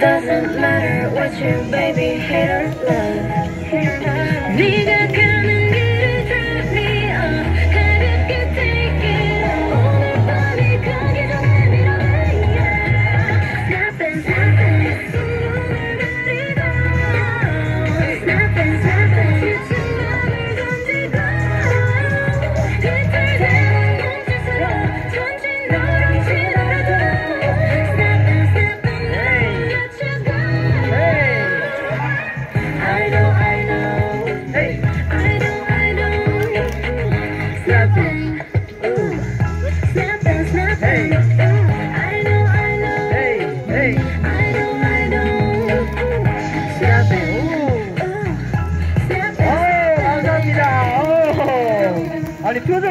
Doesn't matter what your baby hater love. 오. 오, 감사합니다. 오. 아니 표정